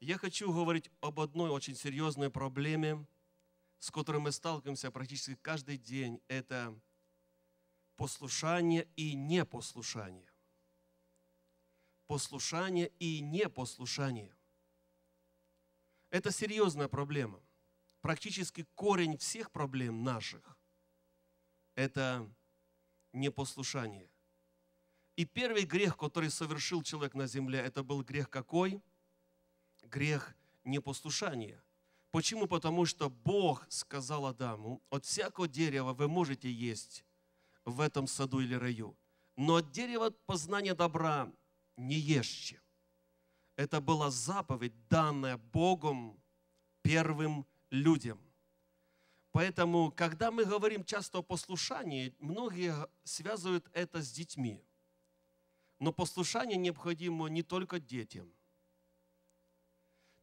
Я хочу говорить об одной очень серьезной проблеме, с которой мы сталкиваемся практически каждый день. Это послушание и непослушание. Послушание и непослушание. Это серьезная проблема. Практически корень всех проблем наших – это непослушание. И первый грех, который совершил человек на земле, это был грех какой? Грех непослушания. Почему? Потому что Бог сказал Адаму, от всякого дерева вы можете есть в этом саду или раю, но от дерева познания добра не ешьте. Это была заповедь, данная Богом первым людям. Поэтому, когда мы говорим часто о послушании, многие связывают это с детьми. Но послушание необходимо не только детям.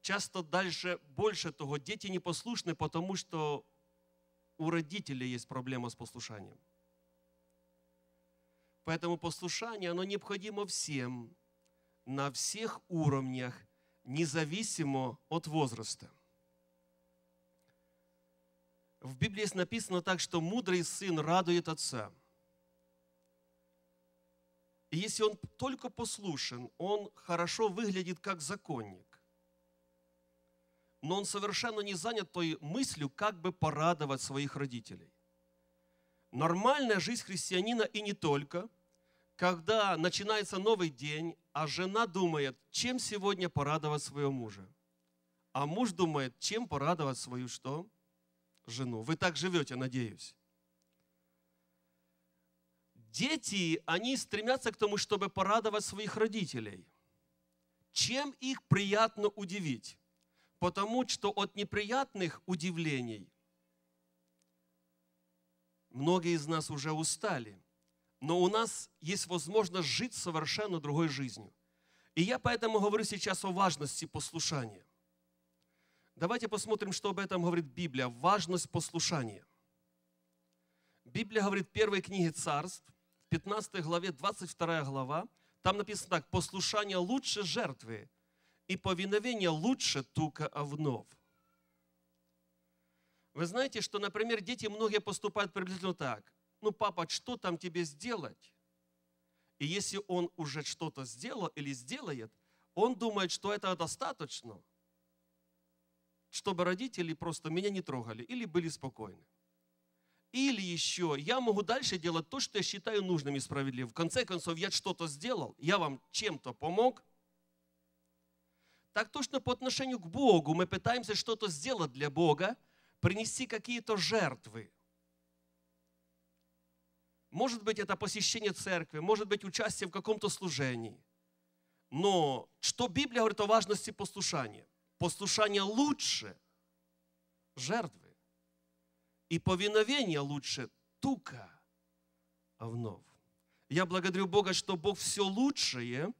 Часто дальше, больше того, дети непослушны, потому что у родителей есть проблема с послушанием. Поэтому послушание, оно необходимо всем, на всех уровнях, независимо от возраста. В Библии написано так, что мудрый сын радует отца. И если он только послушен, он хорошо выглядит как законник. Но он совершенно не занят той мыслью, как бы порадовать своих родителей. Нормальная жизнь христианина и не только – когда начинается новый день, а жена думает, чем сегодня порадовать своего мужа. А муж думает, чем порадовать свою что? Жену. Вы так живете, надеюсь. Дети, они стремятся к тому, чтобы порадовать своих родителей. Чем их приятно удивить? Потому что от неприятных удивлений многие из нас уже устали но у нас есть возможность жить совершенно другой жизнью. И я поэтому говорю сейчас о важности послушания. Давайте посмотрим, что об этом говорит Библия. Важность послушания. Библия говорит в первой книге царств, в 15 главе, 22 глава, там написано так, послушание лучше жертвы, и повиновение лучше тука овнов. Вы знаете, что, например, дети многие поступают приблизительно так ну, папа, что там тебе сделать? И если он уже что-то сделал или сделает, он думает, что это достаточно, чтобы родители просто меня не трогали или были спокойны. Или еще, я могу дальше делать то, что я считаю нужным и справедливым. В конце концов, я что-то сделал, я вам чем-то помог. Так точно по отношению к Богу мы пытаемся что-то сделать для Бога, принести какие-то жертвы – может быть, это посещение церкви, может быть, участие в каком-то служении. Но что Библия говорит о важности послушания? Послушание лучше жертвы. И повиновение лучше тука овнов. Я благодарю Бога, что Бог все лучшее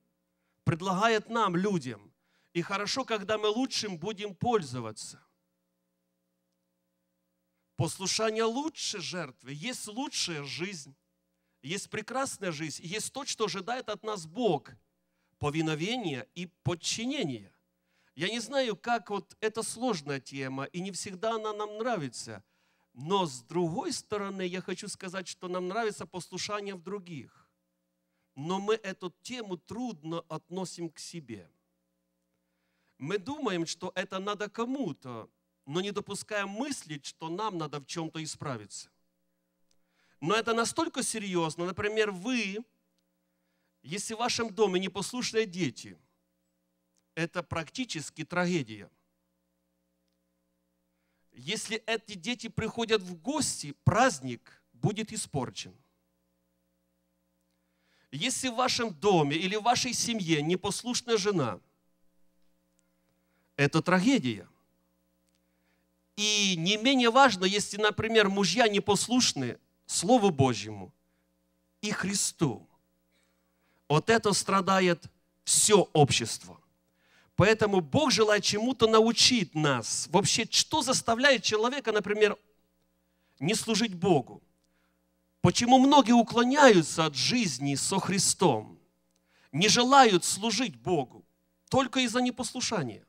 предлагает нам, людям. И хорошо, когда мы лучшим будем пользоваться. Послушание лучше жертвы. Есть лучшая жизнь. Есть прекрасная жизнь, есть то, что ожидает от нас Бог. Повиновение и подчинение. Я не знаю, как вот это сложная тема, и не всегда она нам нравится. Но с другой стороны, я хочу сказать, что нам нравится послушание в других. Но мы эту тему трудно относим к себе. Мы думаем, что это надо кому-то, но не допускаем мыслить, что нам надо в чем-то исправиться. Но это настолько серьезно. Например, вы, если в вашем доме непослушные дети, это практически трагедия. Если эти дети приходят в гости, праздник будет испорчен. Если в вашем доме или в вашей семье непослушная жена, это трагедия. И не менее важно, если, например, мужья непослушны, Слову Божьему и Христу. От этого страдает все общество. Поэтому Бог желает чему-то научить нас. Вообще, что заставляет человека, например, не служить Богу? Почему многие уклоняются от жизни со Христом? Не желают служить Богу только из-за непослушания.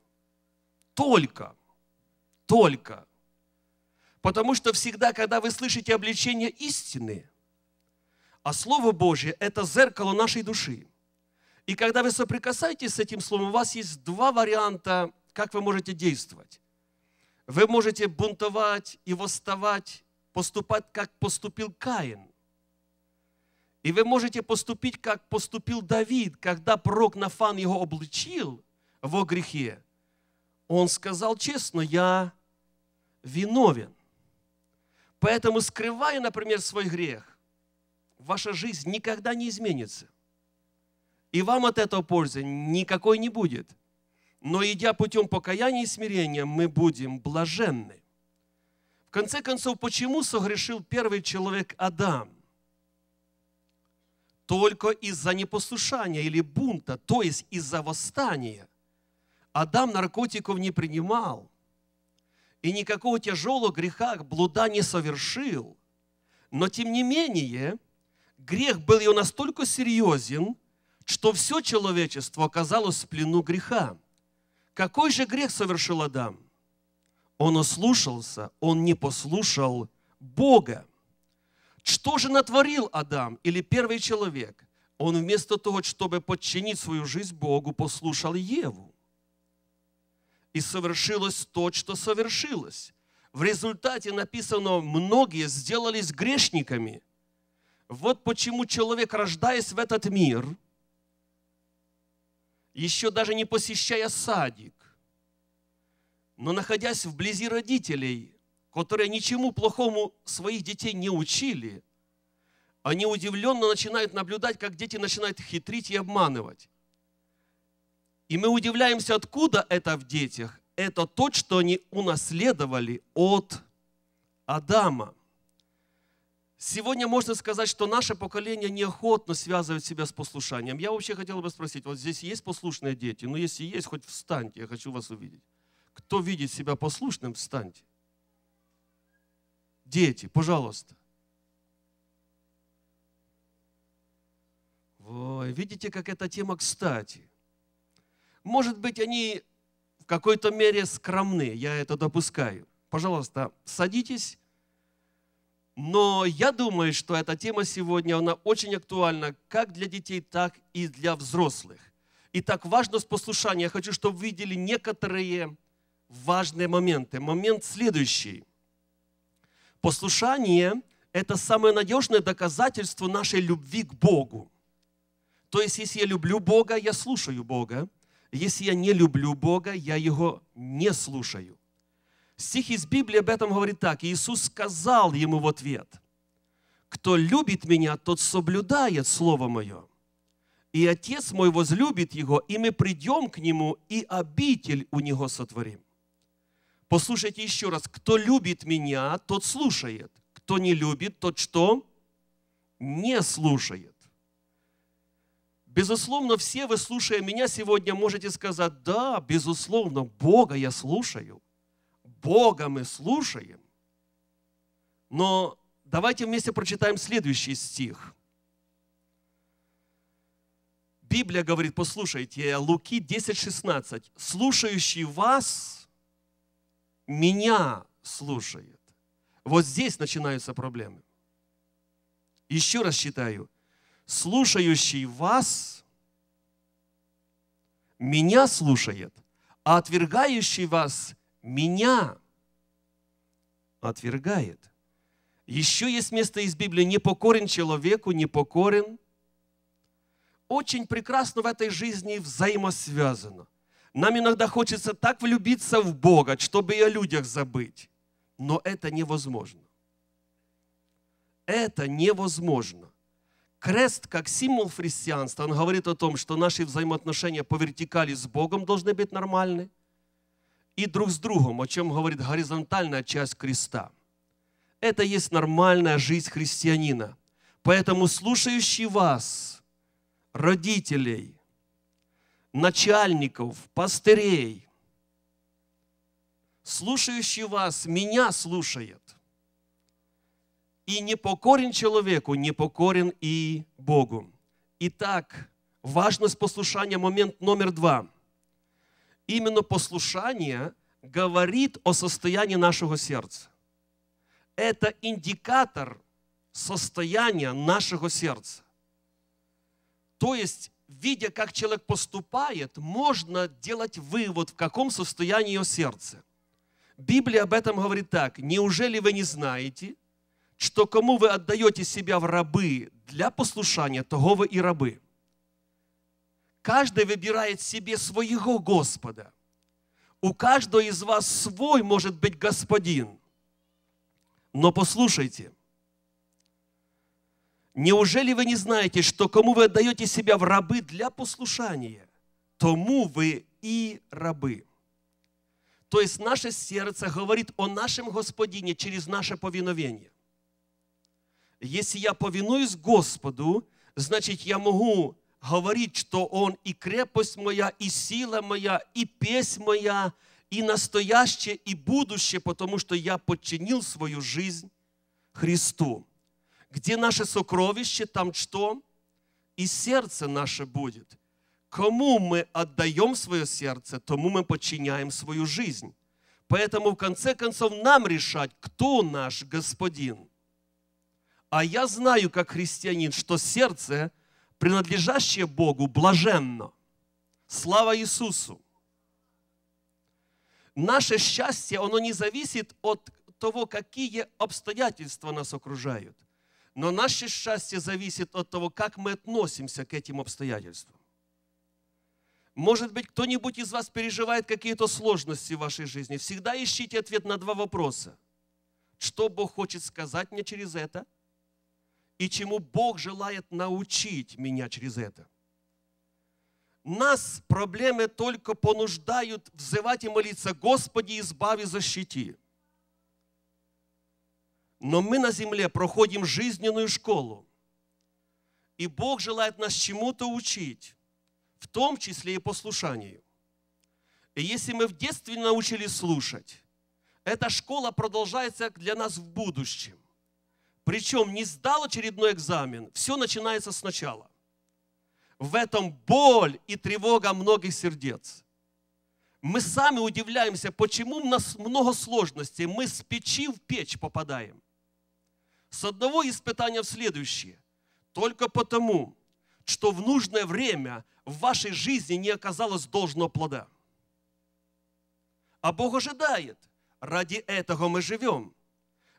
Только. Только. Потому что всегда, когда вы слышите обличение истины, а Слово Божье – это зеркало нашей души. И когда вы соприкасаетесь с этим Словом, у вас есть два варианта, как вы можете действовать. Вы можете бунтовать и восставать, поступать, как поступил Каин. И вы можете поступить, как поступил Давид, когда пророк Нафан его обличил во грехе. Он сказал честно, я виновен. Поэтому, скрывая, например, свой грех, ваша жизнь никогда не изменится. И вам от этого пользы никакой не будет. Но идя путем покаяния и смирения, мы будем блаженны. В конце концов, почему согрешил первый человек Адам? только из-за непослушания или бунта, то есть из-за восстания. Адам наркотиков не принимал и никакого тяжелого греха, блуда не совершил. Но тем не менее, грех был его настолько серьезен, что все человечество оказалось в плену греха. Какой же грех совершил Адам? Он ослушался, он не послушал Бога. Что же натворил Адам или первый человек? Он вместо того, чтобы подчинить свою жизнь Богу, послушал Еву. И совершилось то, что совершилось. В результате написано, многие сделались грешниками. Вот почему человек, рождаясь в этот мир, еще даже не посещая садик, но находясь вблизи родителей, которые ничему плохому своих детей не учили, они удивленно начинают наблюдать, как дети начинают хитрить и обманывать. И мы удивляемся, откуда это в детях. Это то, что они унаследовали от Адама. Сегодня можно сказать, что наше поколение неохотно связывает себя с послушанием. Я вообще хотел бы спросить, вот здесь есть послушные дети? Ну, если есть, хоть встаньте, я хочу вас увидеть. Кто видит себя послушным, встаньте. Дети, пожалуйста. Ой, видите, как эта тема кстати. Может быть, они в какой-то мере скромны, я это допускаю. Пожалуйста, садитесь. Но я думаю, что эта тема сегодня, она очень актуальна как для детей, так и для взрослых. И так важность послушания. Я хочу, чтобы вы видели некоторые важные моменты. Момент следующий – Послушание – это самое надежное доказательство нашей любви к Богу. То есть, если я люблю Бога, я слушаю Бога. Если я не люблю Бога, я Его не слушаю. Стих из Библии об этом говорит так. Иисус сказал ему в ответ, «Кто любит Меня, тот соблюдает Слово Мое. И Отец мой возлюбит Его, и мы придем к Нему, и обитель у Него сотворим». Послушайте еще раз. Кто любит меня, тот слушает. Кто не любит, тот что? Не слушает. Безусловно, все вы, слушая меня сегодня, можете сказать, да, безусловно, Бога я слушаю. Бога мы слушаем. Но давайте вместе прочитаем следующий стих. Библия говорит, послушайте, Луки 10:16. Слушающий вас меня слушает. Вот здесь начинаются проблемы. Еще раз читаю. Слушающий вас меня слушает, а отвергающий вас меня отвергает. Еще есть место из Библии «Не покорен человеку, не покорен». Очень прекрасно в этой жизни взаимосвязано. Нам иногда хочется так влюбиться в Бога, чтобы и о людях забыть. Но это невозможно. Это невозможно. Крест, как символ христианства, он говорит о том, что наши взаимоотношения по вертикали с Богом должны быть нормальны, и друг с другом, о чем говорит горизонтальная часть креста. Это есть нормальная жизнь христианина. Поэтому слушающий вас, родителей, начальников, пастырей, слушающий вас, меня слушает. И не покорен человеку, не покорен и Богу. Итак, важность послушания, момент номер два. Именно послушание говорит о состоянии нашего сердца. Это индикатор состояния нашего сердца. То есть, видя, как человек поступает, можно делать вывод, в каком состоянии его сердце. Библия об этом говорит так. Неужели вы не знаете, что кому вы отдаете себя в рабы для послушания, того вы и рабы? Каждый выбирает себе своего Господа. У каждого из вас свой может быть господин. Но послушайте, неужели вы не знаете, что кому вы отдаете себя в рабы для послушания, тому вы и рабы. То есть наше сердце говорит о нашем Господине через наше повиновение. Если я повинуюсь Господу, значит я могу говорит, что Он и крепость моя, и сила моя, и песнь моя, и настоящее, и будущее, потому что я подчинил свою жизнь Христу. Где наше сокровище, там что? И сердце наше будет. Кому мы отдаем свое сердце, тому мы подчиняем свою жизнь. Поэтому в конце концов нам решать, кто наш Господин. А я знаю, как христианин, что сердце – принадлежащее Богу, блаженно. Слава Иисусу! Наше счастье, оно не зависит от того, какие обстоятельства нас окружают. Но наше счастье зависит от того, как мы относимся к этим обстоятельствам. Может быть, кто-нибудь из вас переживает какие-то сложности в вашей жизни. Всегда ищите ответ на два вопроса. Что Бог хочет сказать мне через это? И чему Бог желает научить меня через это. Нас проблемы только понуждают взывать и молиться, Господи, избави, защити. Но мы на земле проходим жизненную школу. И Бог желает нас чему-то учить, в том числе и послушанию. И если мы в детстве научились слушать, эта школа продолжается для нас в будущем причем не сдал очередной экзамен, все начинается сначала. В этом боль и тревога многих сердец. Мы сами удивляемся, почему у нас много сложностей. Мы с печи в печь попадаем. С одного испытания в следующее. Только потому, что в нужное время в вашей жизни не оказалось должного плода. А Бог ожидает. Ради этого мы живем.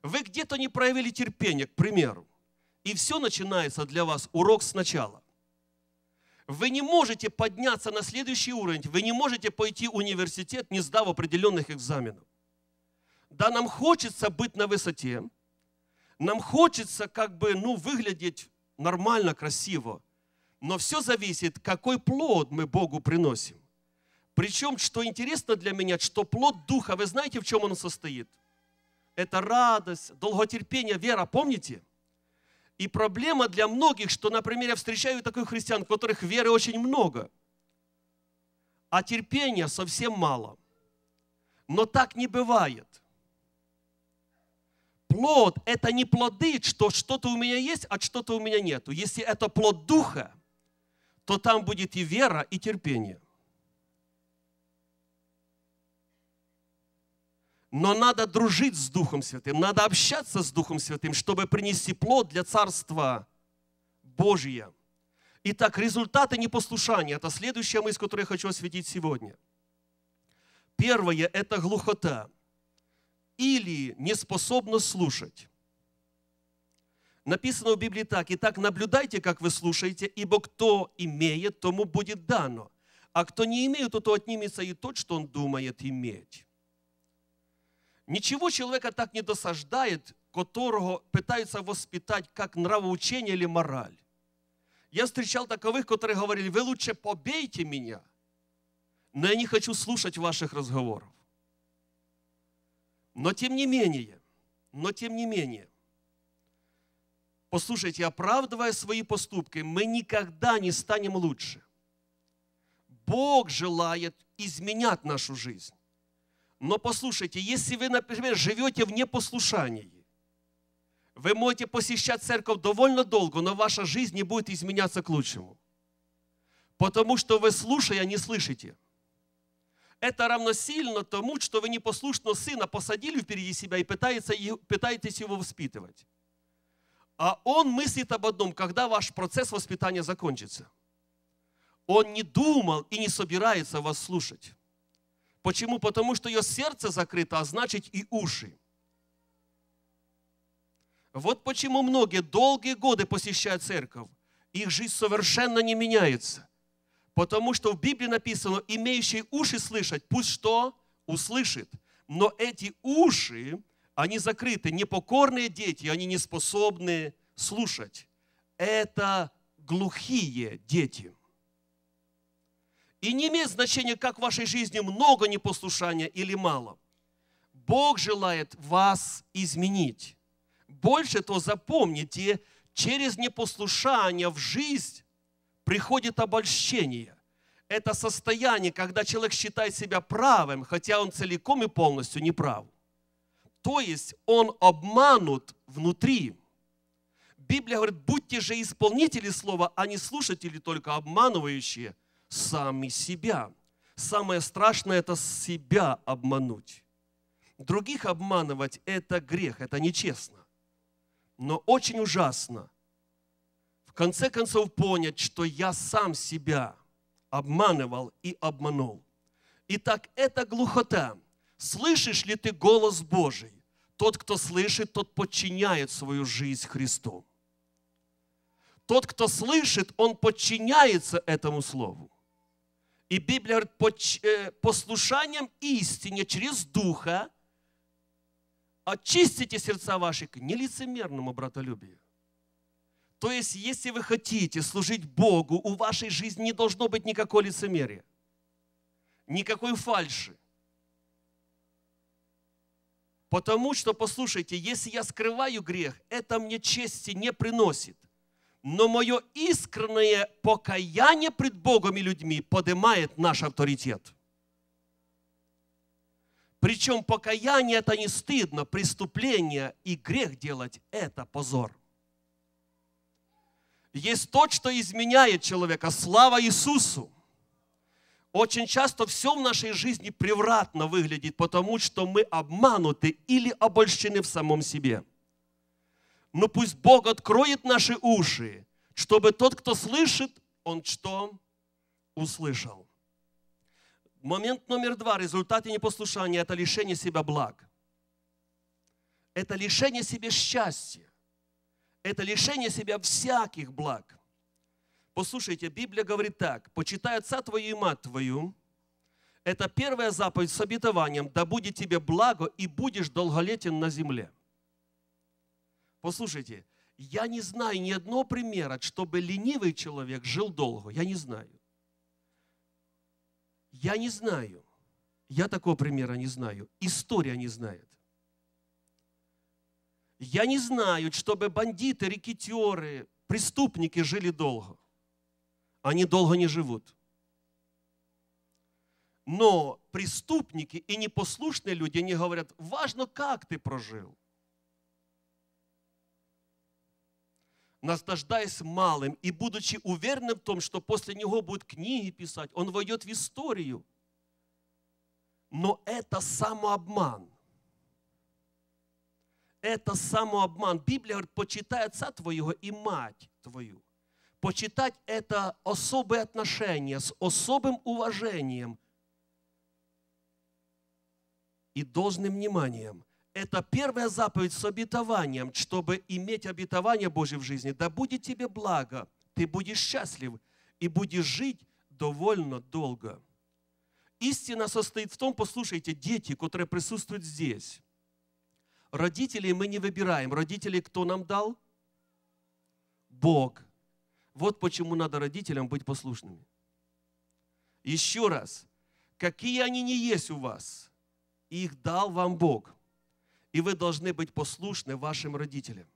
Вы где-то не проявили терпение, к примеру, и все начинается для вас урок сначала. Вы не можете подняться на следующий уровень, вы не можете пойти в университет, не сдав определенных экзаменов. Да, нам хочется быть на высоте, нам хочется как бы, ну, выглядеть нормально, красиво, но все зависит, какой плод мы Богу приносим. Причем, что интересно для меня, что плод Духа, вы знаете, в чем он состоит – это радость, долготерпение, вера, помните? И проблема для многих, что, например, я встречаю таких христиан, у которых веры очень много, а терпения совсем мало. Но так не бывает. Плод – это не плоды, что что-то у меня есть, а что-то у меня нету. Если это плод Духа, то там будет и вера, и терпение. Но надо дружить с Духом Святым, надо общаться с Духом Святым, чтобы принести плод для Царства Божия. Итак, результаты непослушания – это следующая мысль, которую я хочу осветить сегодня. Первое – это глухота или неспособность слушать. Написано в Библии так, «Итак, наблюдайте, как вы слушаете, ибо кто имеет, тому будет дано, а кто не имеет, то отнимется и тот, что он думает иметь». Ничего человека так не досаждает, которого пытаются воспитать как нравоучение или мораль. Я встречал таковых, которые говорили, вы лучше побейте меня, но я не хочу слушать ваших разговоров. Но тем не менее, но тем не менее, послушайте, оправдывая свои поступки, мы никогда не станем лучше. Бог желает изменять нашу жизнь. Но послушайте, если вы, например, живете в непослушании, вы можете посещать церковь довольно долго, но ваша жизнь не будет изменяться к лучшему. Потому что вы, слушая, не слышите. Это равносильно тому, что вы непослушного сына посадили впереди себя и пытаетесь его воспитывать. А он мыслит об одном, когда ваш процесс воспитания закончится. Он не думал и не собирается вас слушать. Почему? Потому что ее сердце закрыто, а значит и уши. Вот почему многие долгие годы посещают церковь. Их жизнь совершенно не меняется. Потому что в Библии написано, имеющий уши слышать, пусть что? Услышит. Но эти уши, они закрыты. Непокорные дети, они не способны слушать. Это глухие дети. И не имеет значения, как в вашей жизни много непослушания или мало. Бог желает вас изменить. Больше то запомните, через непослушание в жизнь приходит обольщение. Это состояние, когда человек считает себя правым, хотя он целиком и полностью не прав. То есть он обманут внутри. Библия говорит, будьте же исполнители слова, а не слушатели, только обманывающие – сами себя. Самое страшное – это себя обмануть. Других обманывать – это грех, это нечестно. Но очень ужасно в конце концов понять, что я сам себя обманывал и обманул. Итак, это глухота. Слышишь ли ты голос Божий? Тот, кто слышит, тот подчиняет свою жизнь Христу. Тот, кто слышит, он подчиняется этому слову. И Библия говорит, э, послушанием истине через Духа очистите сердца ваши к нелицемерному братолюбию. То есть, если вы хотите служить Богу, у вашей жизни не должно быть никакой лицемерия, никакой фальши. Потому что, послушайте, если я скрываю грех, это мне чести не приносит но мое искреннее покаяние пред Богом и людьми поднимает наш авторитет. Причем покаяние это не стыдно, преступление и грех делать это позор. Есть то, что изменяет человека, слава Иисусу. Очень часто все в нашей жизни превратно выглядит, потому что мы обмануты или обольщены в самом себе – но пусть Бог откроет наши уши, чтобы тот, кто слышит, он что? Услышал. Момент номер два. Результаты непослушания – это лишение себя благ. Это лишение себе счастья. Это лишение себя всяких благ. Послушайте, Библия говорит так. «Почитай отца твою и мать твою». Это первая заповедь с обетованием. «Да будет тебе благо, и будешь долголетен на земле». Послушайте, я не знаю ни одного примера, чтобы ленивый человек жил долго. Я не знаю. Я не знаю. Я такого примера не знаю. История не знает. Я не знаю, чтобы бандиты, рекетеры, преступники жили долго. Они долго не живут. Но преступники и непослушные люди, они говорят, важно, как ты прожил. Наслаждаясь малым и будучи уверенным в том, что после него будут книги писать, он войдет в историю. Но это самообман. Это самообман. Библия говорит, почитай отца твоего и мать твою. Почитать это особые отношения с особым уважением и должным вниманием – это первая заповедь с обетованием, чтобы иметь обетование Божье в жизни. Да будет тебе благо, ты будешь счастлив и будешь жить довольно долго. Истина состоит в том, послушайте, дети, которые присутствуют здесь. Родителей мы не выбираем. Родителей кто нам дал? Бог. Вот почему надо родителям быть послушными. Еще раз, какие они не есть у вас, их дал вам Бог и вы должны быть послушны вашим родителям.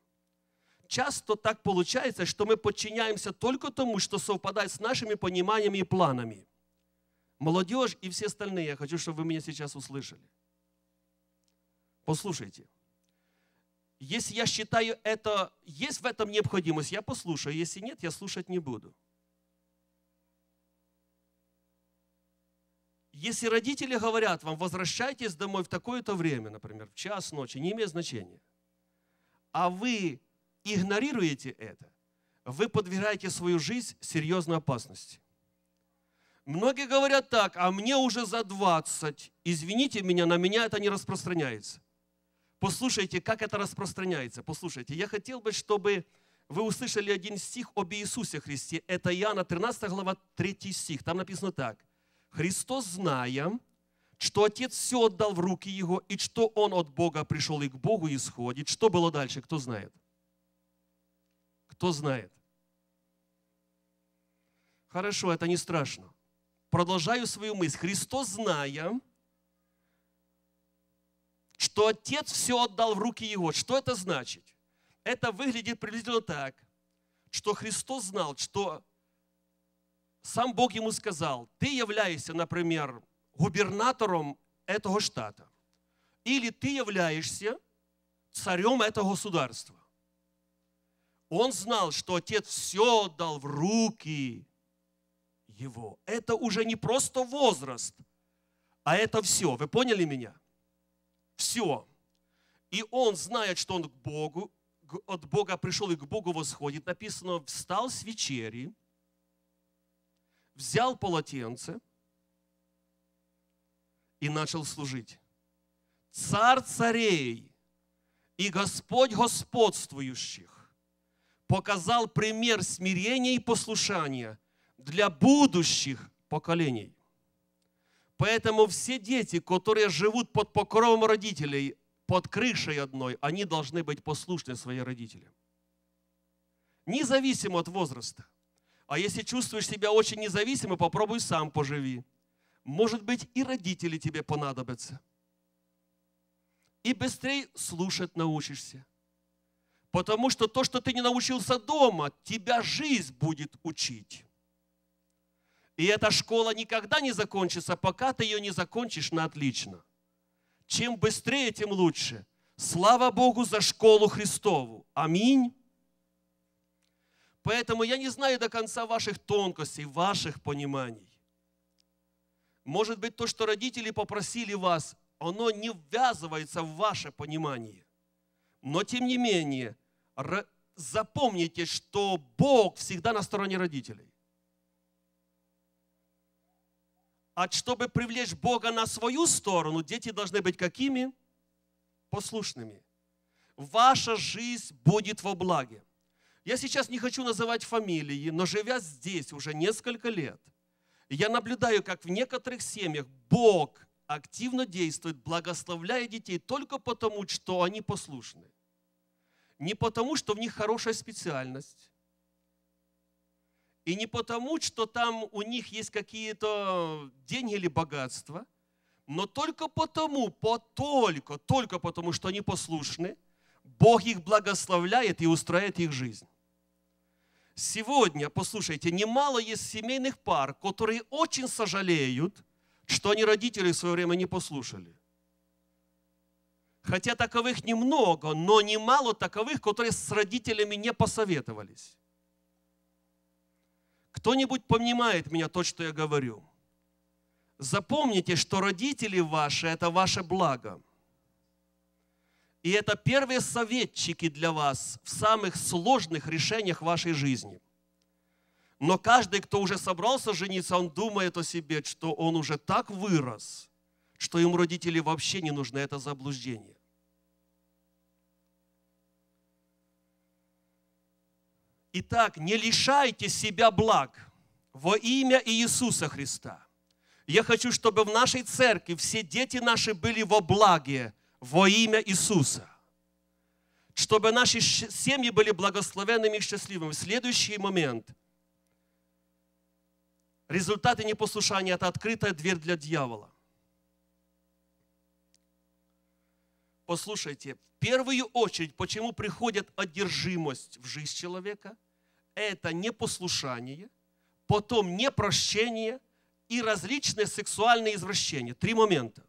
Часто так получается, что мы подчиняемся только тому, что совпадает с нашими пониманиями и планами. Молодежь и все остальные, я хочу, чтобы вы меня сейчас услышали. Послушайте. Если я считаю это, есть в этом необходимость, я послушаю. Если нет, я слушать не буду. Если родители говорят вам, возвращайтесь домой в такое-то время, например, в час ночи, не имеет значения, а вы игнорируете это, вы подвергаете свою жизнь серьезной опасности. Многие говорят так, а мне уже за 20, извините меня, на меня это не распространяется. Послушайте, как это распространяется. Послушайте, я хотел бы, чтобы вы услышали один стих об Иисусе Христе. Это Иоанна 13 глава 3 стих. Там написано так. Христос, зная, что Отец все отдал в руки Его, и что Он от Бога пришел и к Богу исходит. Что было дальше, кто знает? Кто знает? Хорошо, это не страшно. Продолжаю свою мысль. Христос, зная, что Отец все отдал в руки Его. Что это значит? Это выглядит приблизительно так, что Христос знал, что сам Бог ему сказал, ты являешься, например, губернатором этого штата, или ты являешься царем этого государства. Он знал, что Отец все отдал в руки его. Это уже не просто возраст, а это все. Вы поняли меня? Все. И он знает, что он к Богу, от Бога пришел и к Богу восходит. Написано, встал с вечери, взял полотенце и начал служить. Царь царей и Господь господствующих показал пример смирения и послушания для будущих поколений. Поэтому все дети, которые живут под покровом родителей, под крышей одной, они должны быть послушны своим родителям. Независимо от возраста. А если чувствуешь себя очень независимо, попробуй сам поживи. Может быть, и родители тебе понадобятся. И быстрее слушать научишься. Потому что то, что ты не научился дома, тебя жизнь будет учить. И эта школа никогда не закончится, пока ты ее не закончишь на отлично. Чем быстрее, тем лучше. Слава Богу за школу Христову. Аминь. Поэтому я не знаю до конца ваших тонкостей, ваших пониманий. Может быть, то, что родители попросили вас, оно не ввязывается в ваше понимание. Но тем не менее, запомните, что Бог всегда на стороне родителей. А чтобы привлечь Бога на свою сторону, дети должны быть какими? Послушными. Ваша жизнь будет во благе. Я сейчас не хочу называть фамилии, но живя здесь уже несколько лет, я наблюдаю, как в некоторых семьях Бог активно действует, благословляя детей только потому, что они послушны. Не потому, что в них хорошая специальность, и не потому, что там у них есть какие-то деньги или богатства, но только потому, по только, только потому, что они послушны, Бог их благословляет и устраивает их жизнь. Сегодня, послушайте, немало есть семейных пар, которые очень сожалеют, что они родителей в свое время не послушали. Хотя таковых немного, но немало таковых, которые с родителями не посоветовались. Кто-нибудь понимает меня то, что я говорю? Запомните, что родители ваши – это ваше благо. И это первые советчики для вас в самых сложных решениях вашей жизни. Но каждый, кто уже собрался жениться, он думает о себе, что он уже так вырос, что ему родители вообще не нужны. Это заблуждение. Итак, не лишайте себя благ во имя Иисуса Христа. Я хочу, чтобы в нашей церкви все дети наши были во благе во имя Иисуса. Чтобы наши семьи были благословенными и счастливыми. Следующий момент. Результаты непослушания – это открытая дверь для дьявола. Послушайте, в первую очередь, почему приходит одержимость в жизнь человека, это непослушание, потом непрощение и различные сексуальные извращения. Три момента.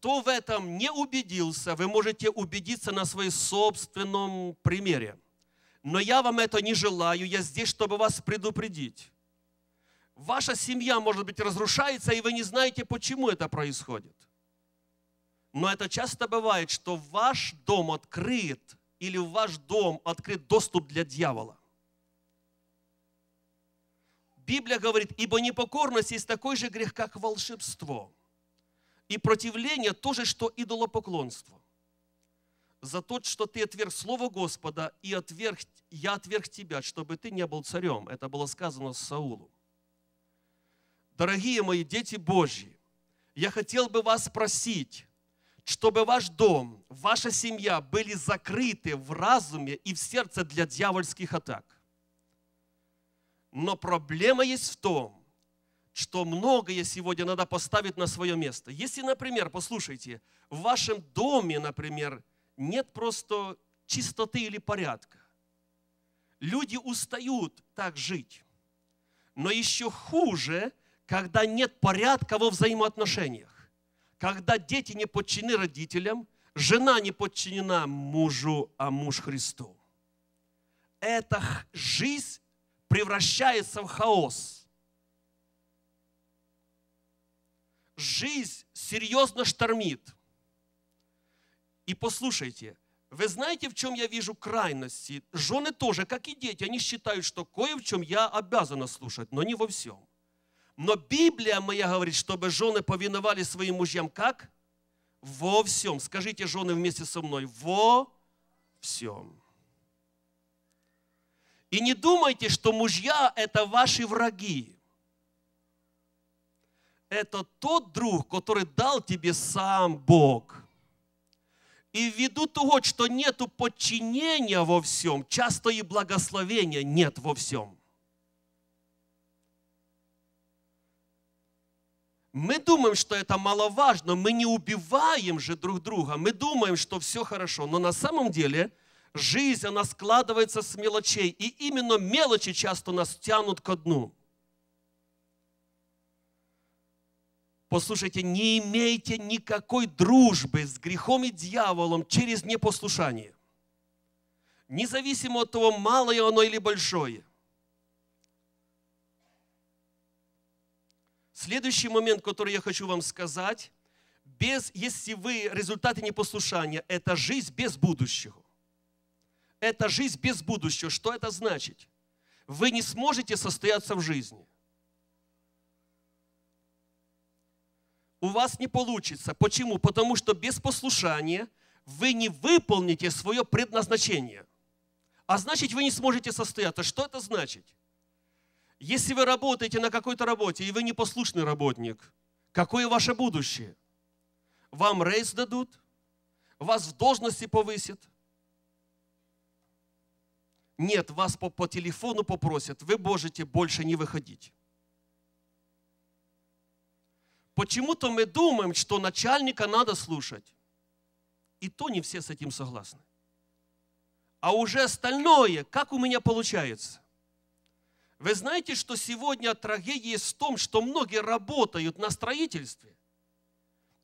Кто в этом не убедился, вы можете убедиться на своем собственном примере. Но я вам это не желаю, я здесь, чтобы вас предупредить. Ваша семья, может быть, разрушается, и вы не знаете, почему это происходит. Но это часто бывает, что ваш дом открыт, или в ваш дом открыт доступ для дьявола. Библия говорит, ибо непокорность есть такой же грех, как волшебство. И противление тоже, что идолопоклонство. За то, что ты отверг Слово Господа, и отверг, я отверг тебя, чтобы ты не был царем. Это было сказано Саулу. Дорогие мои дети Божьи, я хотел бы вас спросить, чтобы ваш дом, ваша семья были закрыты в разуме и в сердце для дьявольских атак. Но проблема есть в том, что многое сегодня надо поставить на свое место. Если, например, послушайте, в вашем доме, например, нет просто чистоты или порядка, люди устают так жить. Но еще хуже, когда нет порядка во взаимоотношениях, когда дети не подчинены родителям, жена не подчинена мужу, а муж Христу. Эта жизнь превращается в хаос. Жизнь серьезно штормит. И послушайте, вы знаете, в чем я вижу крайности? Жены тоже, как и дети, они считают, что кое в чем я обязана слушать, но не во всем. Но Библия моя говорит, чтобы жены повиновали своим мужьям как? Во всем. Скажите, жены, вместе со мной. Во всем. И не думайте, что мужья – это ваши враги. Это тот друг, который дал тебе сам Бог. И ввиду того, что нету подчинения во всем, часто и благословения нет во всем. Мы думаем, что это маловажно, мы не убиваем же друг друга, мы думаем, что все хорошо, но на самом деле жизнь, она складывается с мелочей, и именно мелочи часто нас тянут ко дну. Послушайте, не имейте никакой дружбы с грехом и дьяволом через непослушание. Независимо от того, малое оно или большое. Следующий момент, который я хочу вам сказать, без, если вы результаты непослушания, это жизнь без будущего. Это жизнь без будущего. Что это значит? Вы не сможете состояться в жизни. У вас не получится. Почему? Потому что без послушания вы не выполните свое предназначение. А значит, вы не сможете состояться. Что это значит? Если вы работаете на какой-то работе, и вы непослушный работник, какое ваше будущее? Вам рейс дадут? Вас в должности повысят? Нет, вас по, по телефону попросят, вы можете больше не выходить. Почему-то мы думаем, что начальника надо слушать. И то не все с этим согласны. А уже остальное, как у меня получается? Вы знаете, что сегодня трагедия в том, что многие работают на строительстве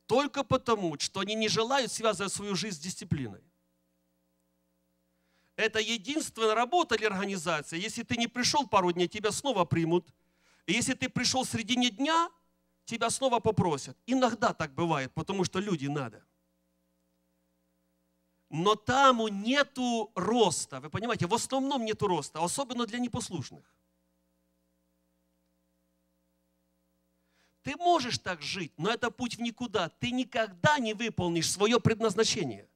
только потому, что они не желают связывать свою жизнь с дисциплиной. Это единственная работа или организация. Если ты не пришел пару дней, тебя снова примут. И если ты пришел в середине дня, тебя снова попросят. Иногда так бывает, потому что люди надо. Но там нету роста. Вы понимаете, в основном нету роста, особенно для непослушных. Ты можешь так жить, но это путь в никуда. Ты никогда не выполнишь свое предназначение.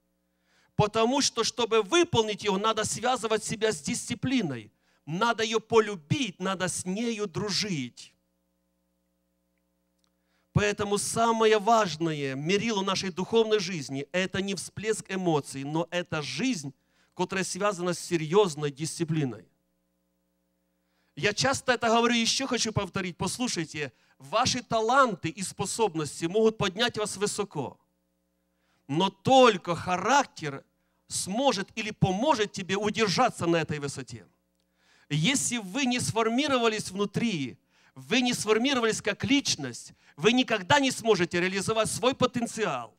Потому что, чтобы выполнить его, надо связывать себя с дисциплиной. Надо ее полюбить, надо с нею дружить. Поэтому самое важное мерило нашей духовной жизни – это не всплеск эмоций, но это жизнь, которая связана с серьезной дисциплиной. Я часто это говорю, еще хочу повторить. Послушайте, ваши таланты и способности могут поднять вас высоко. Но только характер сможет или поможет тебе удержаться на этой высоте. Если вы не сформировались внутри, вы не сформировались как личность, вы никогда не сможете реализовать свой потенциал.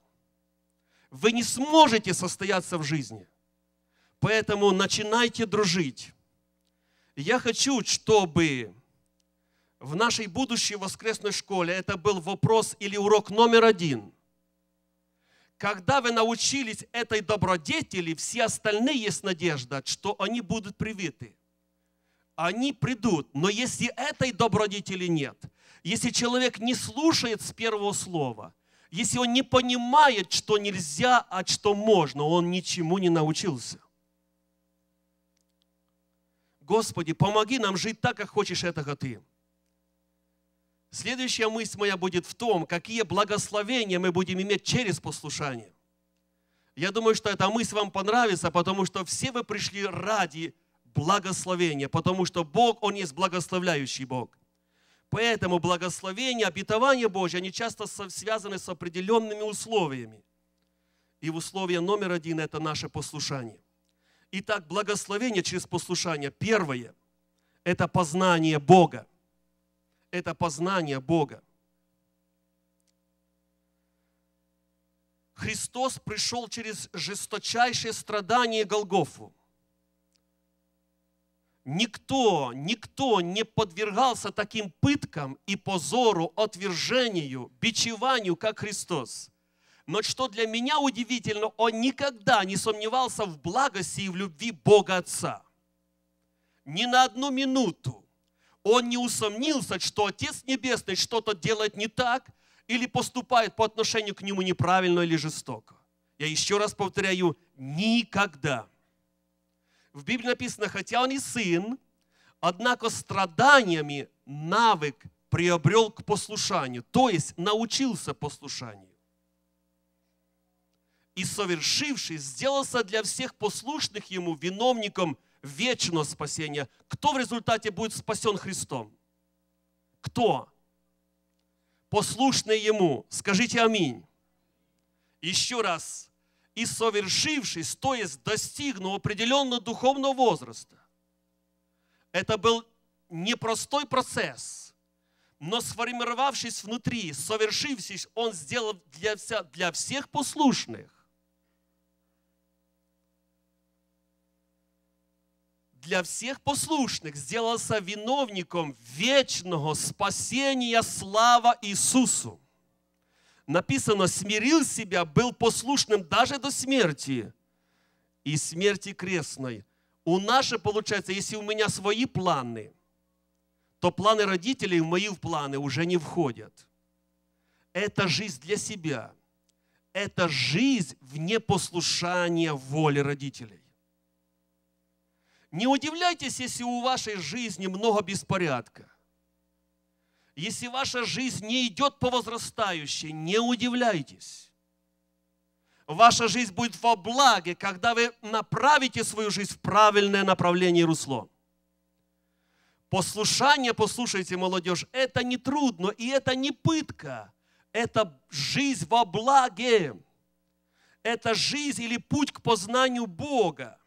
Вы не сможете состояться в жизни. Поэтому начинайте дружить. Я хочу, чтобы в нашей будущей воскресной школе это был вопрос или урок номер один. Когда вы научились этой добродетели, все остальные есть надежда, что они будут привиты. Они придут. Но если этой добродетели нет, если человек не слушает с первого слова, если он не понимает, что нельзя, а что можно, он ничему не научился. Господи, помоги нам жить так, как хочешь этого Ты. Следующая мысль моя будет в том, какие благословения мы будем иметь через послушание. Я думаю, что эта мысль вам понравится, потому что все вы пришли ради благословения, потому что Бог, Он есть благословляющий Бог. Поэтому благословение, обетование Божье, они часто связаны с определенными условиями. И условие номер один – это наше послушание. Итак, благословение через послушание. Первое – это познание Бога это познание Бога. Христос пришел через жесточайшее страдание Голгофу. Никто, никто не подвергался таким пыткам и позору, отвержению, бичеванию, как Христос. Но что для меня удивительно, он никогда не сомневался в благости и в любви Бога Отца. Ни на одну минуту он не усомнился, что Отец Небесный что-то делает не так или поступает по отношению к нему неправильно или жестоко. Я еще раз повторяю, никогда. В Библии написано, хотя он и сын, однако страданиями навык приобрел к послушанию, то есть научился послушанию. И совершивший сделался для всех послушных ему виновником – вечного спасения. Кто в результате будет спасен Христом? Кто? Послушный Ему. Скажите аминь. Еще раз. И совершившись, то есть достигнув определенного духовного возраста. Это был непростой процесс, но сформировавшись внутри, совершившись, он сделал для, вся, для всех послушных для всех послушных сделался виновником вечного спасения слава Иисусу. Написано, смирил себя, был послушным даже до смерти и смерти крестной. У нашей, получается, если у меня свои планы, то планы родителей в мои планы уже не входят. Это жизнь для себя. Это жизнь в непослушание воли родителей. Не удивляйтесь, если у вашей жизни много беспорядка. Если ваша жизнь не идет по возрастающей, не удивляйтесь. Ваша жизнь будет во благе, когда вы направите свою жизнь в правильное направление и русло. Послушание, послушайте, молодежь, это не трудно и это не пытка. Это жизнь во благе. Это жизнь или путь к познанию Бога.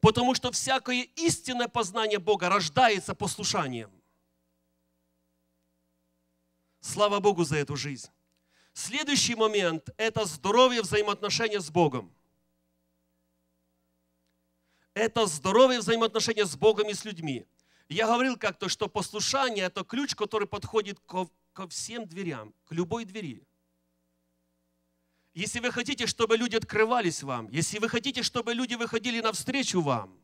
Потому что всякое истинное познание Бога рождается послушанием. Слава Богу за эту жизнь. Следующий момент – это здоровье взаимоотношения с Богом. Это здоровье взаимоотношения с Богом и с людьми. Я говорил как-то, что послушание – это ключ, который подходит ко, ко всем дверям, к любой двери. Если вы хотите, чтобы люди открывались вам, если вы хотите, чтобы люди выходили навстречу вам,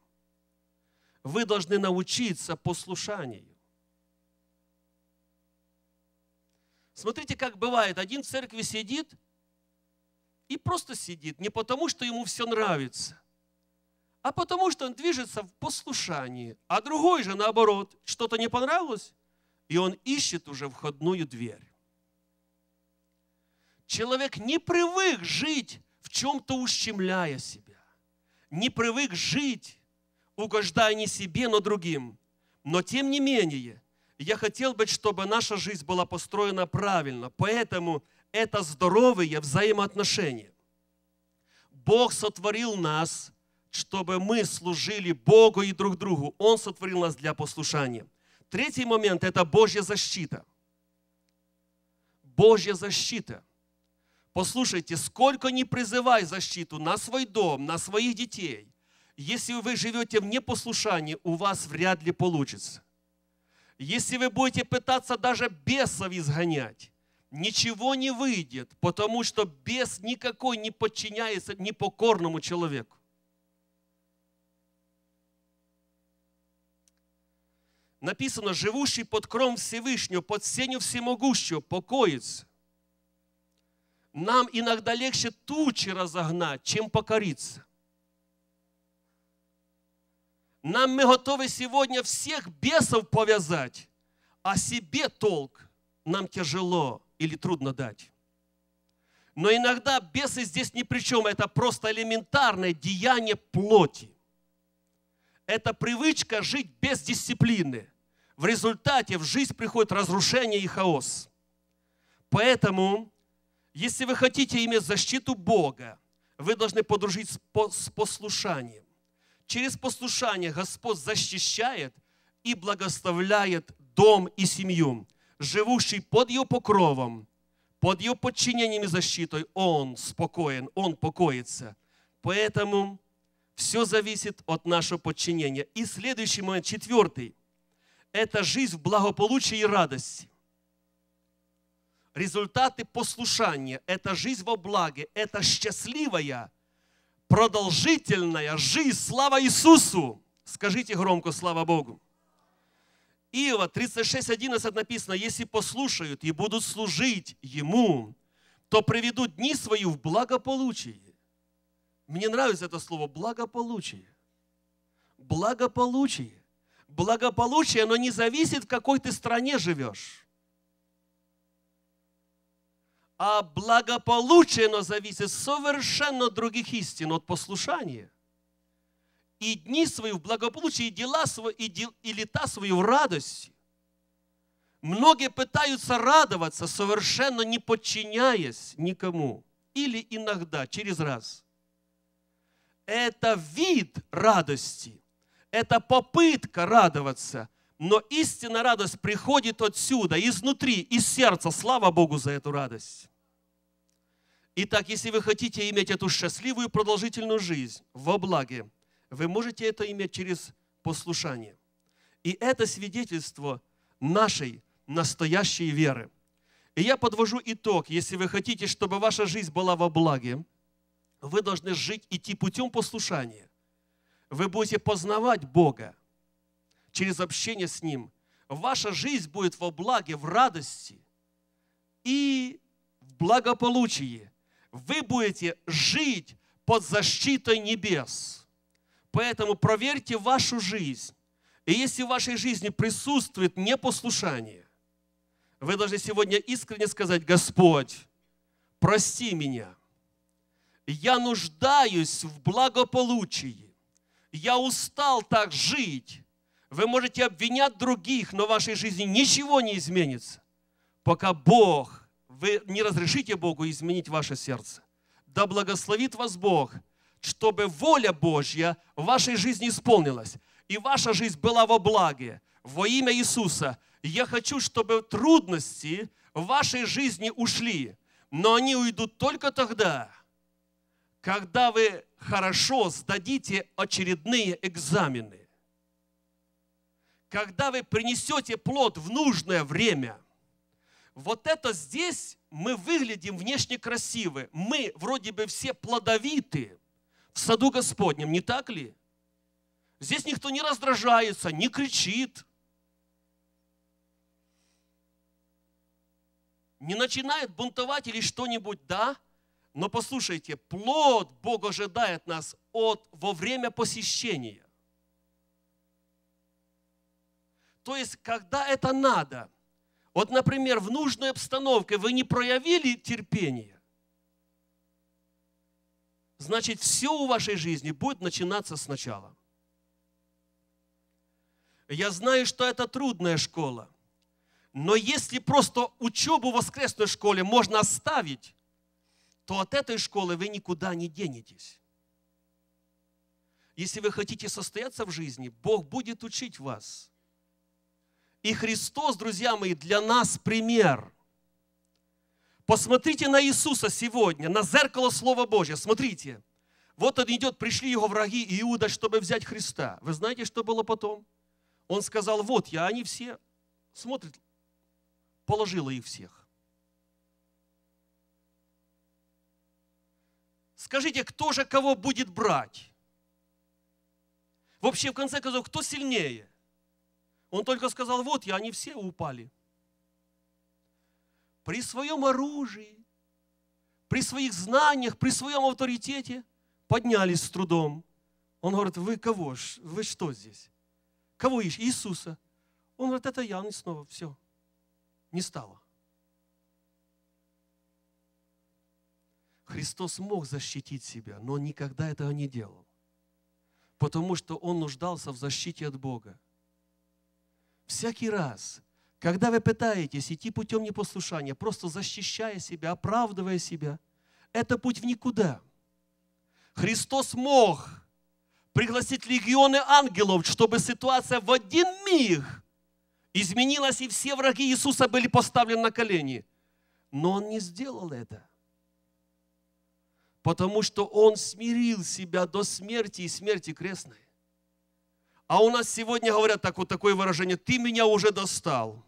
вы должны научиться послушанию. Смотрите, как бывает, один в церкви сидит и просто сидит, не потому, что ему все нравится, а потому, что он движется в послушании, а другой же, наоборот, что-то не понравилось, и он ищет уже входную дверь. Человек не привык жить в чем-то ущемляя себя. Не привык жить, угождая не себе, но другим. Но тем не менее, я хотел бы, чтобы наша жизнь была построена правильно. Поэтому это здоровые взаимоотношения. Бог сотворил нас, чтобы мы служили Богу и друг другу. Он сотворил нас для послушания. Третий момент – это Божья защита. Божья защита – Послушайте, сколько не призывай защиту на свой дом, на своих детей, если вы живете в непослушании, у вас вряд ли получится. Если вы будете пытаться даже бесов изгонять, ничего не выйдет, потому что бес никакой не подчиняется непокорному человеку. Написано, живущий под кром Всевышнего, под сенью всемогущего, покоится. Нам иногда легче тучи разогнать, чем покориться. Нам мы готовы сегодня всех бесов повязать, а себе толк нам тяжело или трудно дать. Но иногда бесы здесь ни при чем, это просто элементарное деяние плоти. Это привычка жить без дисциплины. В результате в жизнь приходит разрушение и хаос. Поэтому, если вы хотите иметь защиту Бога, вы должны подружить с послушанием. Через послушание Господь защищает и благословляет дом и семью живущий под ее покровом, под ее подчинением и защитой, он спокоен, он покоится. Поэтому все зависит от нашего подчинения. И следующий момент, четвертый, это жизнь в благополучии и радости. Результаты послушания – это жизнь во благе, это счастливая, продолжительная жизнь. Слава Иисусу! Скажите громко, слава Богу. Иова 36.11 написано, если послушают и будут служить Ему, то приведут дни свои в благополучие. Мне нравится это слово благополучие. Благополучие. Благополучие, оно не зависит, в какой ты стране живешь. А благополучие, оно зависит совершенно от других истин, от послушания и дни свои в благополучии, и дела свои, и, дел, и лета свои в радости. Многие пытаются радоваться, совершенно не подчиняясь никому. Или иногда, через раз. Это вид радости. Это попытка радоваться. Но истинная радость приходит отсюда, изнутри, из сердца. Слава Богу за эту радость. Итак, если вы хотите иметь эту счастливую продолжительную жизнь во благе, вы можете это иметь через послушание. И это свидетельство нашей настоящей веры. И я подвожу итог. Если вы хотите, чтобы ваша жизнь была во благе, вы должны жить, идти путем послушания. Вы будете познавать Бога через общение с Ним. Ваша жизнь будет во благе, в радости и в благополучии. Вы будете жить под защитой небес. Поэтому проверьте вашу жизнь. И если в вашей жизни присутствует непослушание, вы должны сегодня искренне сказать, Господь, прости меня. Я нуждаюсь в благополучии. Я устал так жить. Вы можете обвинять других, но в вашей жизни ничего не изменится, пока Бог, вы не разрешите Богу изменить ваше сердце. Да благословит вас Бог – чтобы воля Божья в вашей жизни исполнилась, и ваша жизнь была во благе. Во имя Иисуса я хочу, чтобы трудности в вашей жизни ушли, но они уйдут только тогда, когда вы хорошо сдадите очередные экзамены, когда вы принесете плод в нужное время. Вот это здесь мы выглядим внешне красивы. Мы вроде бы все плодовитые, в саду Господнем, не так ли? Здесь никто не раздражается, не кричит, не начинает бунтовать или что-нибудь, да? Но послушайте, плод Бог ожидает нас от, во время посещения. То есть, когда это надо. Вот, например, в нужной обстановке вы не проявили терпение, значит все у вашей жизни будет начинаться сначала. Я знаю, что это трудная школа. Но если просто учебу в воскресной школе можно оставить, то от этой школы вы никуда не денетесь. Если вы хотите состояться в жизни, Бог будет учить вас. И Христос, друзья мои, для нас пример – Посмотрите на Иисуса сегодня, на зеркало Слова Божьего. Смотрите. Вот он идет, пришли его враги Иуда, чтобы взять Христа. Вы знаете, что было потом? Он сказал, вот я, они все. смотрит, положила их всех. Скажите, кто же кого будет брать? Вообще, в конце концов, кто сильнее? Он только сказал, вот я, они все упали. При своем оружии, при своих знаниях, при своем авторитете поднялись с трудом. Он говорит, вы кого? Вы что здесь? Кого ищете? Иисуса. Он говорит, это я, и снова все. Не стало. Христос мог защитить себя, но он никогда этого не делал. Потому что он нуждался в защите от Бога. Всякий раз, когда вы пытаетесь идти путем непослушания, просто защищая себя, оправдывая себя, это путь в никуда. Христос мог пригласить легионы ангелов, чтобы ситуация в один миг изменилась, и все враги Иисуса были поставлены на колени. Но Он не сделал это. Потому что Он смирил себя до смерти и смерти крестной. А у нас сегодня говорят так вот такое выражение, ты меня уже достал.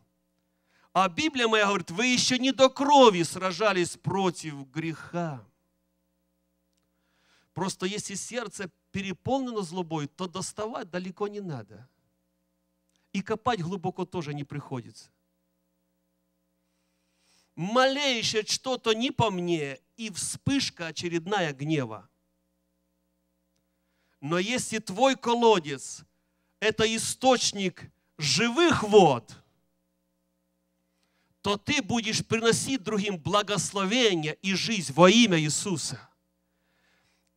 А Библия моя говорит, вы еще не до крови сражались против греха. Просто если сердце переполнено злобой, то доставать далеко не надо. И копать глубоко тоже не приходится. Малейшее что-то не по мне, и вспышка очередная гнева. Но если твой колодец – это источник живых вод, то ты будешь приносить другим благословение и жизнь во имя Иисуса.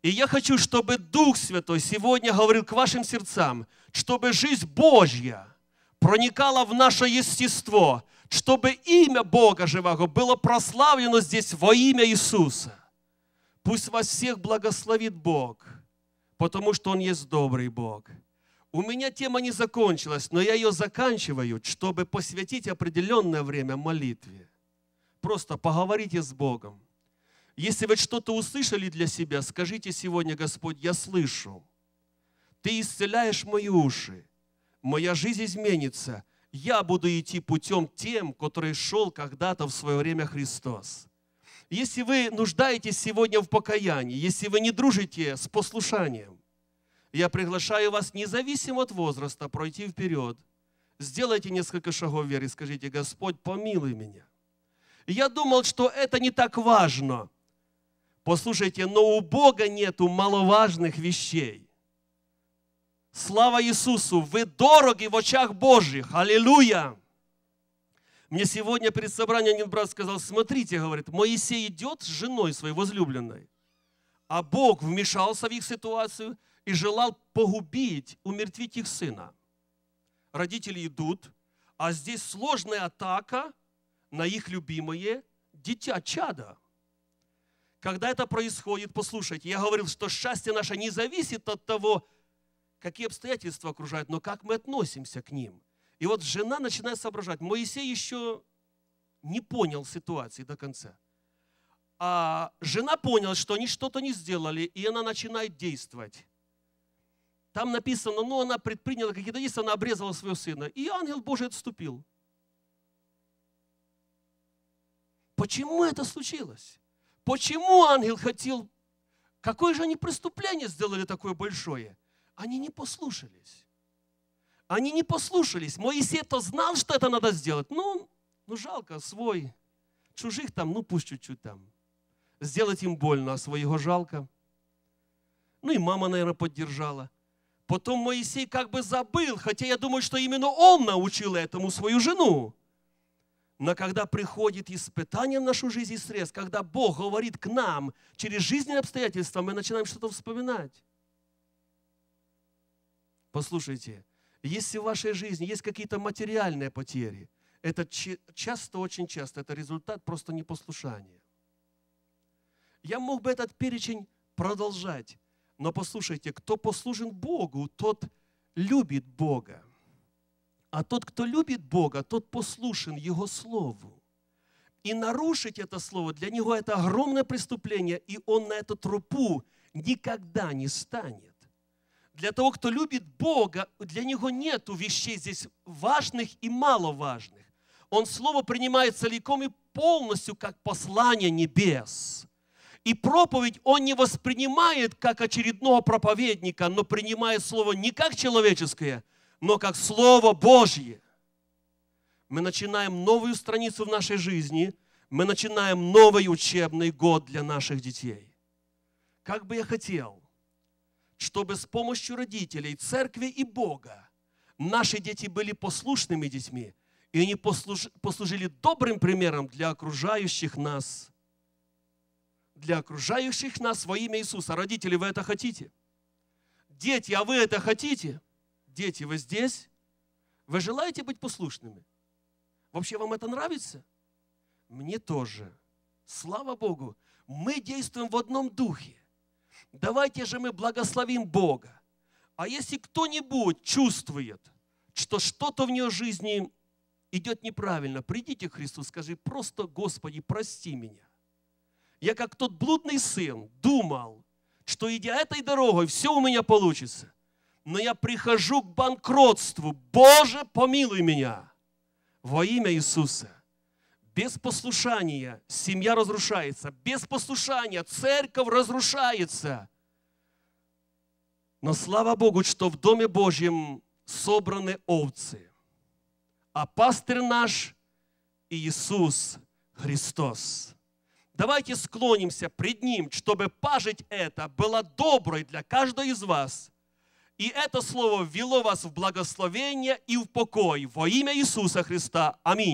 И я хочу, чтобы Дух Святой сегодня говорил к вашим сердцам, чтобы жизнь Божья проникала в наше естество, чтобы имя Бога живого было прославлено здесь во имя Иисуса. Пусть вас всех благословит Бог, потому что Он есть добрый Бог. У меня тема не закончилась, но я ее заканчиваю, чтобы посвятить определенное время молитве. Просто поговорите с Богом. Если вы что-то услышали для себя, скажите сегодня, Господь, я слышу. Ты исцеляешь мои уши. Моя жизнь изменится. Я буду идти путем тем, который шел когда-то в свое время Христос. Если вы нуждаетесь сегодня в покаянии, если вы не дружите с послушанием, я приглашаю вас, независимо от возраста, пройти вперед. Сделайте несколько шагов веры и скажите, Господь, помилуй меня. Я думал, что это не так важно – Послушайте, но у Бога нету маловажных вещей. Слава Иисусу! Вы дороги в очах Божьих. Аллилуйя! Мне сегодня перед собранием один брат сказал, смотрите, говорит, Моисей идет с женой своей возлюбленной, а Бог вмешался в их ситуацию и желал погубить, умертвить их сына. Родители идут, а здесь сложная атака на их любимое дитя, чада. Когда это происходит, послушайте, я говорил, что счастье наше не зависит от того, какие обстоятельства окружают, но как мы относимся к ним. И вот жена начинает соображать. Моисей еще не понял ситуации до конца. А жена поняла, что они что-то не сделали, и она начинает действовать. Там написано, ну, она предприняла какие-то действия, она обрезала своего сына. И ангел Божий отступил. Почему это случилось? Почему ангел хотел? Какое же они преступление сделали такое большое? Они не послушались. Они не послушались. Моисей-то знал, что это надо сделать. Ну, ну жалко, свой. Чужих там, ну пусть чуть-чуть там. Сделать им больно, а своего жалко. Ну и мама, наверное, поддержала. Потом Моисей как бы забыл, хотя я думаю, что именно он научил этому свою жену. Но когда приходит испытание в нашу жизнь и стресс, когда Бог говорит к нам через жизненные обстоятельства, мы начинаем что-то вспоминать. Послушайте, если в вашей жизни есть какие-то материальные потери, это часто, очень часто, это результат просто непослушания. Я мог бы этот перечень продолжать, но послушайте, кто послужен Богу, тот любит Бога. А тот, кто любит Бога, тот послушен Его Слову. И нарушить это Слово, для него это огромное преступление, и он на эту трупу никогда не станет. Для того, кто любит Бога, для него нет вещей здесь важных и маловажных. Он Слово принимает целиком и полностью как послание небес. И проповедь он не воспринимает как очередного проповедника, но принимает Слово не как человеческое, но как Слово Божье. Мы начинаем новую страницу в нашей жизни, мы начинаем новый учебный год для наших детей. Как бы я хотел, чтобы с помощью родителей, церкви и Бога наши дети были послушными детьми, и они послужили добрым примером для окружающих нас. Для окружающих нас во имя Иисуса. Родители, вы это хотите? Дети, а вы это хотите? Дети, вы здесь? Вы желаете быть послушными? Вообще вам это нравится? Мне тоже. Слава Богу, мы действуем в одном духе. Давайте же мы благословим Бога. А если кто-нибудь чувствует, что что-то в нее жизни идет неправильно, придите к Христу, скажи просто, Господи, прости меня. Я как тот блудный сын думал, что идя этой дорогой, все у меня получится. Но я прихожу к банкротству. Боже, помилуй меня во имя Иисуса. Без послушания семья разрушается. Без послушания церковь разрушается. Но слава Богу, что в Доме Божьем собраны овцы. А пастырь наш Иисус Христос. Давайте склонимся пред Ним, чтобы пажить это было доброй для каждого из вас. И это слово ввело вас в благословение и в покой во имя Иисуса Христа. Аминь.